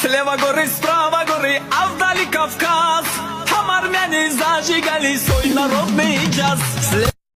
Слева горы, справа горы, а вдали Кавказ. Там армяне зажигали свой народный джаз